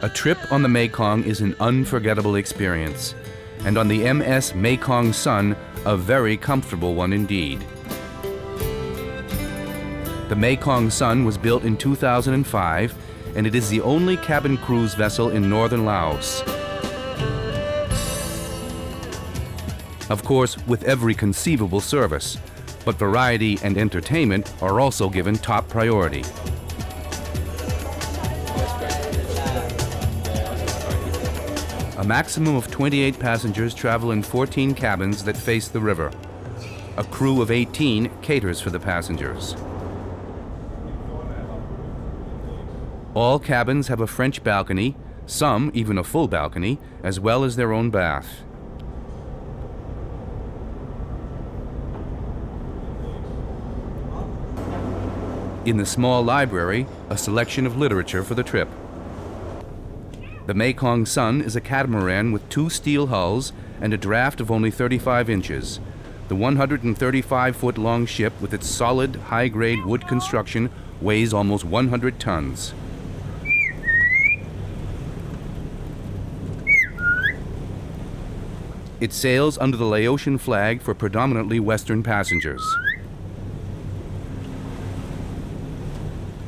A trip on the Mekong is an unforgettable experience, and on the MS Mekong Sun, a very comfortable one indeed. The Mekong Sun was built in 2005, and it is the only cabin cruise vessel in northern Laos. Of course, with every conceivable service, but variety and entertainment are also given top priority. A maximum of 28 passengers travel in 14 cabins that face the river. A crew of 18 caters for the passengers. All cabins have a French balcony, some even a full balcony, as well as their own bath. In the small library, a selection of literature for the trip. The Mekong Sun is a catamaran with two steel hulls and a draft of only 35 inches. The 135 foot long ship, with its solid, high grade wood construction, weighs almost 100 tons. It sails under the Laotian flag for predominantly Western passengers.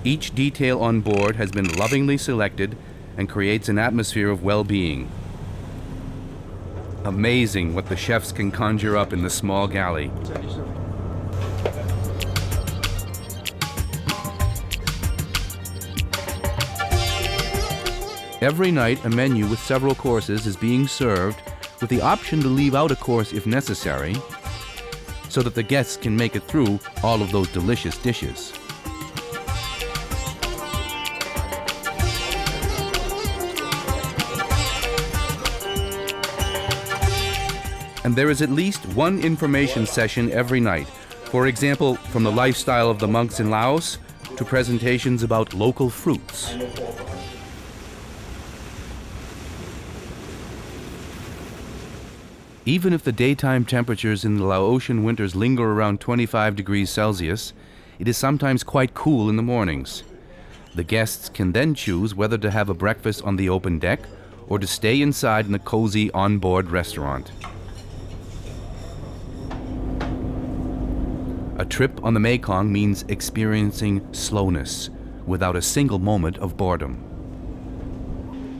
Each detail on board has been lovingly selected and creates an atmosphere of well being. Amazing what the chefs can conjure up in the small galley. Every night, a menu with several courses is being served with the option to leave out a course if necessary so that the guests can make it through all of those delicious dishes. And there is at least one information session every night. For example, from the lifestyle of the monks in Laos to presentations about local fruits. Even if the daytime temperatures in the Laotian winters linger around 25 degrees Celsius, it is sometimes quite cool in the mornings. The guests can then choose whether to have a breakfast on the open deck or to stay inside in the cozy on-board restaurant. A trip on the Mekong means experiencing slowness without a single moment of boredom.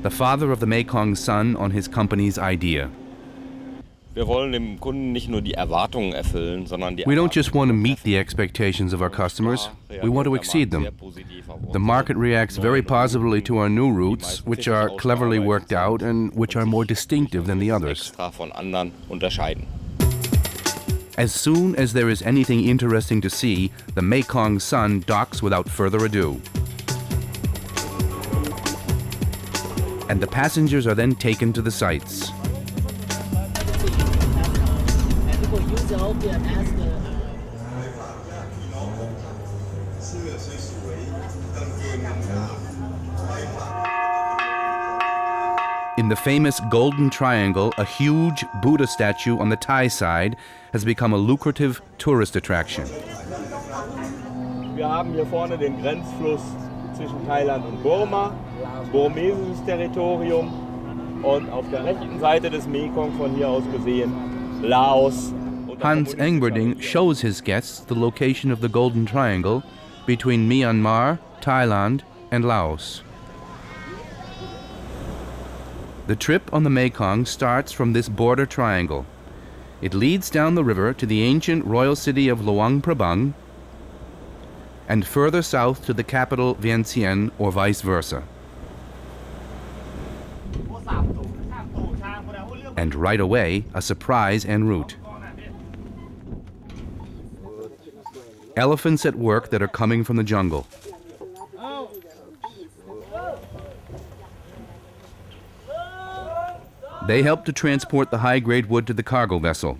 The father of the Mekong Sun on his company's idea. Wir wollen dem Kunden nicht nur die Erwartungen erfüllen, sondern die We don't just want to meet the expectations of our customers, we want to exceed them. The market reacts very positively to our new routes, which are cleverly worked out and which are more distinctive than the others. As soon as there is anything interesting to see, the Mekong Sun docks without further ado. And the passengers are then taken to the sights. In the famous Golden Triangle, a huge Buddha statue on the Thai side has become a lucrative tourist attraction. Wir haben hier vorne den Grenzfluss zwischen Thailand und Burma, burmesisches Territorium und auf der rechten Seite des Mekong von hier aus gesehen Laos. Hans Engberding shows his guests the location of the Golden Triangle between Myanmar, Thailand, and Laos. The trip on the Mekong starts from this border triangle. It leads down the river to the ancient royal city of Luang Prabang and further south to the capital Vientiane or vice versa. And right away, a surprise en route. Elephants at work that are coming from the jungle. They help to transport the high grade wood to the cargo vessel.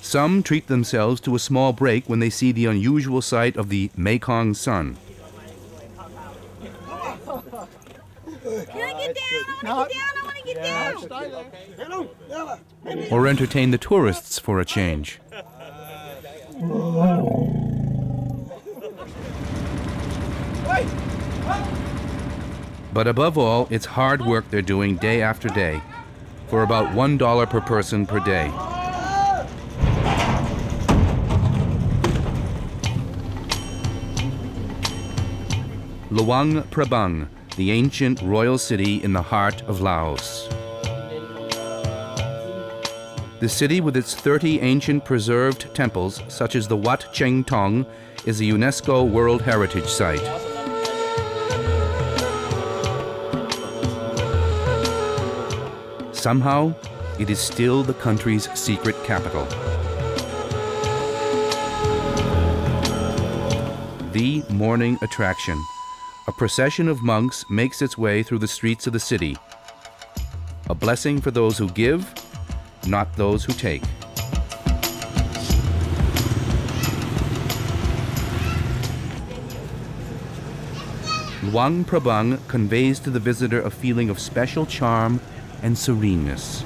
Some treat themselves to a small break when they see the unusual sight of the Mekong Sun. Can I get down? I want to get down. I want to get down. Or entertain the tourists for a change. But above all, it's hard work they're doing day after day for about $1 per person per day. Luang Prabang, the ancient royal city in the heart of Laos. The city, with its 30 ancient preserved temples, such as the Wat Cheng Tong, is a UNESCO World Heritage Site. Somehow, it is still the country's secret capital. The morning attraction. A procession of monks makes its way through the streets of the city. A blessing for those who give, not those who take. Luang Prabang conveys to the visitor a feeling of special charm and sereneness.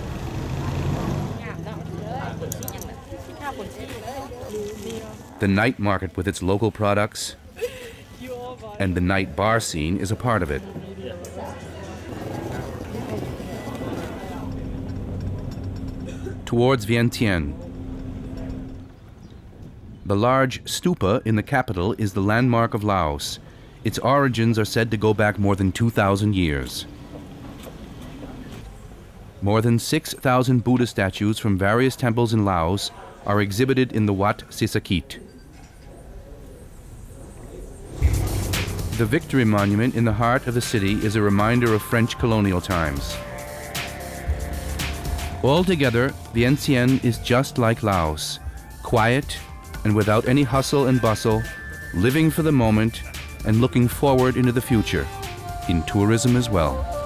The night market with its local products and the night bar scene is a part of it. Towards Vientiane. The large stupa in the capital is the landmark of Laos. Its origins are said to go back more than 2,000 years. More than 6,000 Buddha statues from various temples in Laos are exhibited in the Wat Sisaket. The Victory Monument in the heart of the city is a reminder of French colonial times. Altogether, Vientiane is just like Laos, quiet and without any hustle and bustle, living for the moment and looking forward into the future, in tourism as well.